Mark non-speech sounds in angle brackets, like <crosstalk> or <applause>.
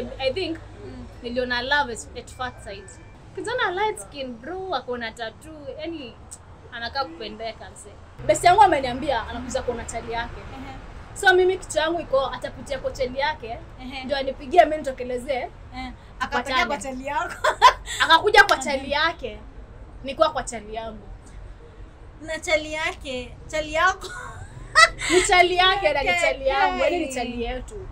I, I think niliona love at, first sight. Kijana light skin bro akona tattoo yani anakaa kupendeka mse. Best yangu ameniambia anakuja kuona chali yake. So mimi kitu yangu iko atapitia kwa chali yake ndio anipigie mimi nitokelezee Eh, kwa chali yako. <laughs> Akakuja kwa chali yake nikuwa kwa chali yangu. Na chali yake chali yako. Ni chali yake na ni <laughs> chali yangu yani ni chali yetu.